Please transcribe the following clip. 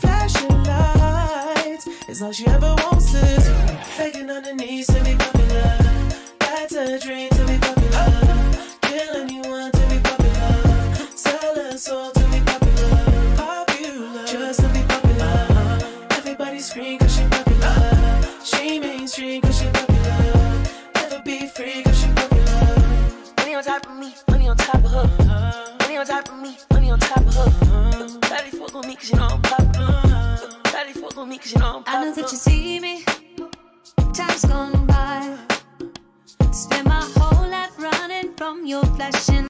Flashing lights is all she ever wants to do. Begging on her knees to be popular. That's a dream to be popular. Kill anyone to be popular. Sell her soul to be popular. Popular, just to be popular. Everybody scream cause she popular. She mainstream cause she popular. Never be free cause she popular. Money on top of me, money on top of her. Money on top of me, money on top of her. Cause you know I'm popular. Daddy fuck on me cause you know I'm I know that you see me. Time's gone by. Spend my whole life running from your flashing